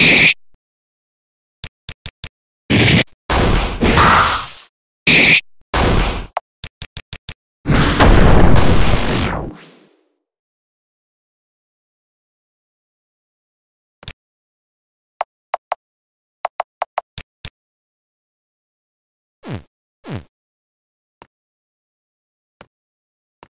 you